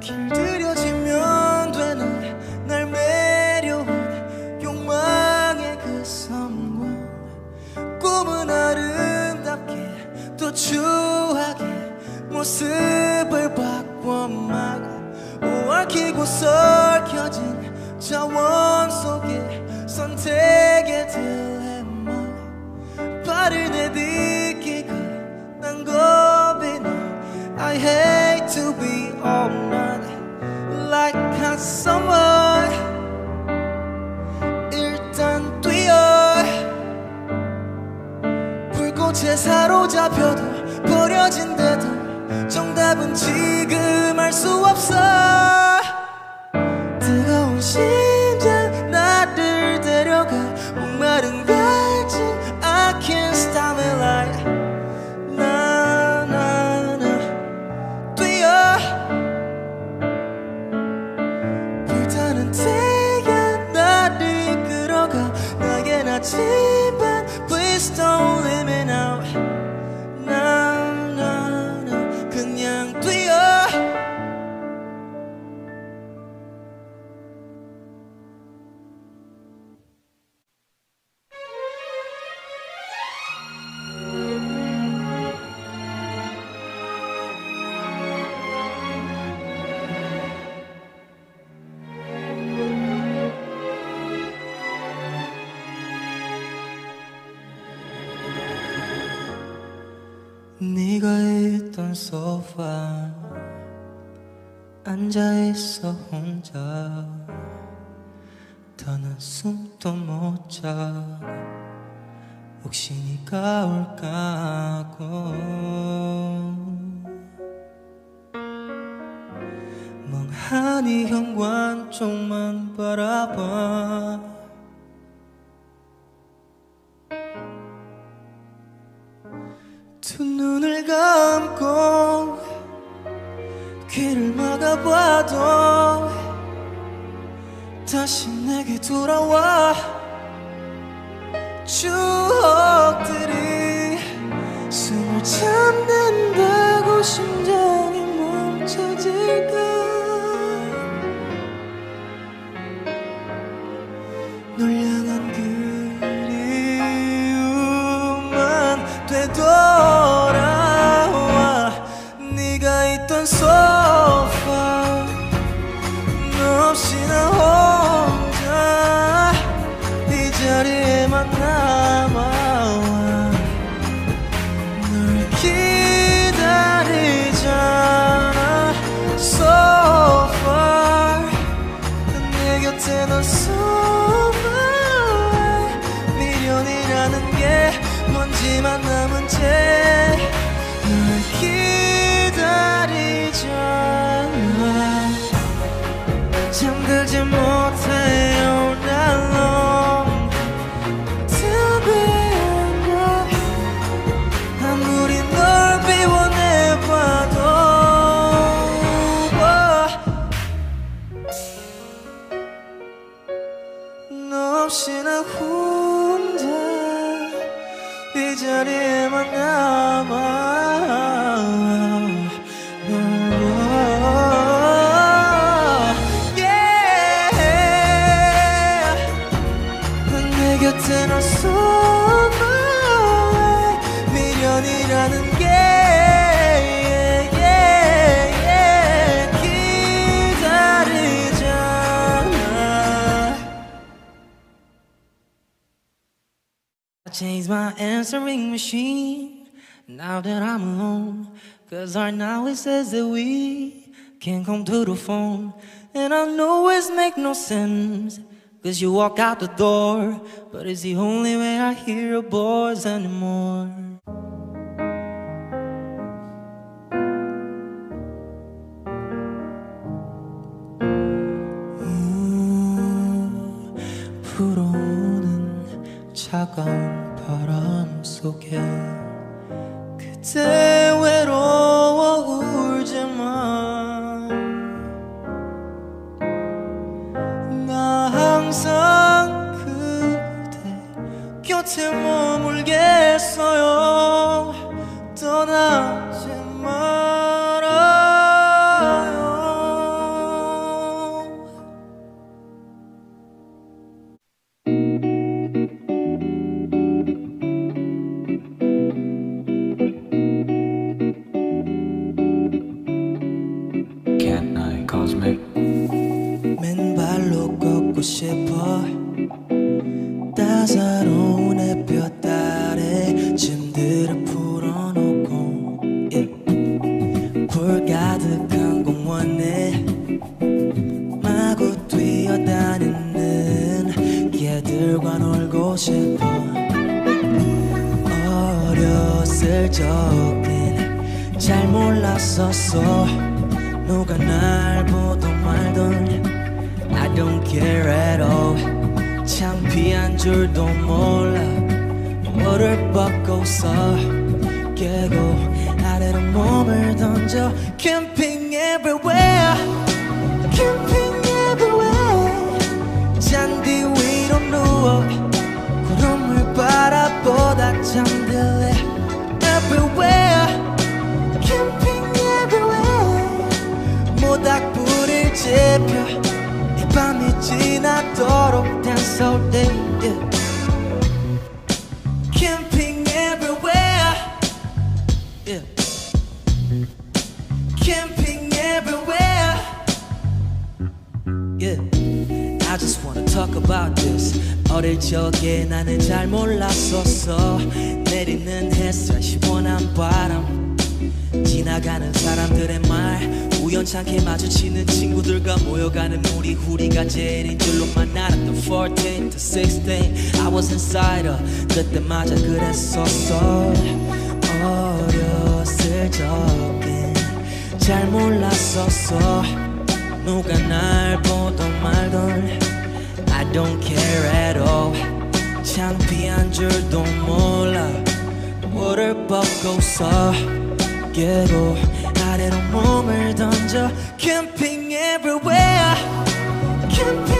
길들여지면 되는 날 매려온 욕망의 그 섬광 꿈은 아름답게 또 추하게 모습을 바꿔 막아 오악히고 설켜진 자원 속에 나 있던 소파 앉아있어 혼자. 더는 숨도 못자. 혹시 네가 올까 하고. 멍하니 현관 쪽만 바라봐 두 눈을 감고 귀를 막아봐도 다시 내게 돌아와 추억들이 숨을 참는다고 심장이 멈춰질까? 널 향한 그 I changed my answering machine now that I'm alone. Cause right now it says that we can't come to the phone. And I know it's make no sense. Cause you walk out the door, but it's the only way I hear your voice anymore. 차가운 바람 속에 그대 외로워 울지만 나 항상 그대 곁에 머물겠어요 적긴 잘 몰랐었어. 누가 날 보던 말던 I don't care at all. 창피한 줄도 몰라. 뭐를 벗고서 깨고 아래로 몸을 던져 Camping everywhere. 지나도록 Dance all day yeah. Camping everywhere yeah. Camping everywhere yeah. I just wanna talk about this 어릴 적에 나는 잘 몰랐었어 지나가는 사람들의 말. 우연찮게 마주치는 친구들과 모여가는 무리 우리가 제일인 줄로만 알았던 14 to 16 I was insider 그때마저 그랬었어. 어렸을 적엔 잘 몰랐었어. 누가 날 보던 말던 I don't care at all. 창피한 줄도 몰라. 뭐를 벗고서 깨고 아래로 몸을 던져 Camping everywhere Camping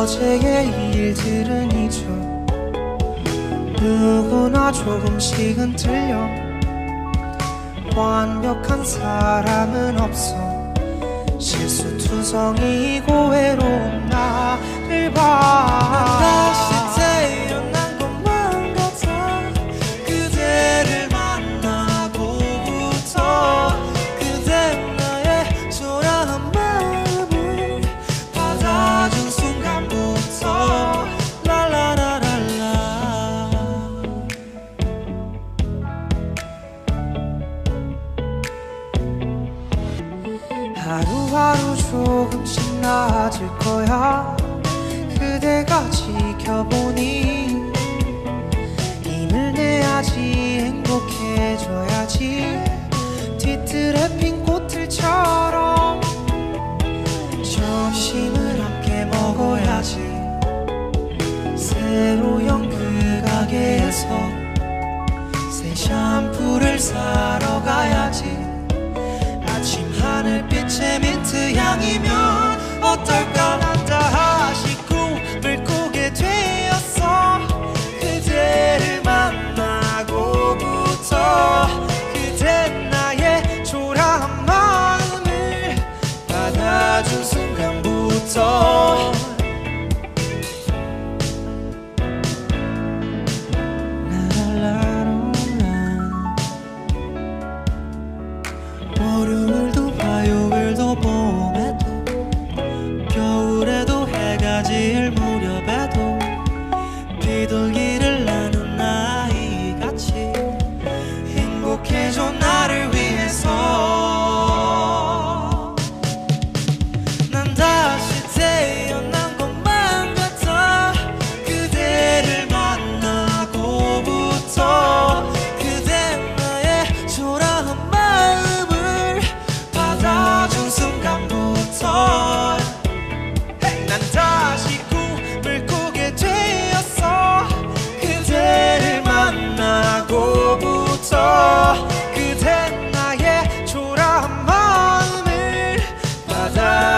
어제의 일들은 잊어. 누구나 조금씩은 틀려. 완벽한 사람은 없어. 실수투성이고 외로운 나를 봐 하루 조금씩 나아질 거야. 그대가 지켜보니 힘을 내야지 행복해져야지. 뒤뜰에 핀 꽃들처럼 점심을 함께 먹어야지. 새로운 그 가게에서 새 샴푸를 사 사랑이면 어떨까?